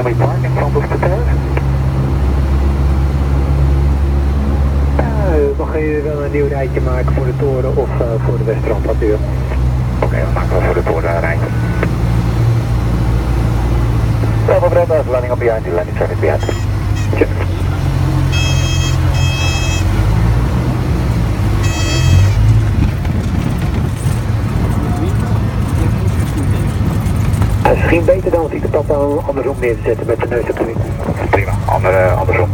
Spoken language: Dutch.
Can eh, we park in front of the terrace? Uh, mag u wel een nieuw rijtje maken voor de toren of uh, voor de Weststrandpatuur? Oké, okay, dan maken we voor de toren een rijtje. Bravo, Brenda, landing op behind you, landing traffic behind you. Misschien beter dan als ik de papa andersom neer te zetten met de neus op de wind. Prima, andere, andersom.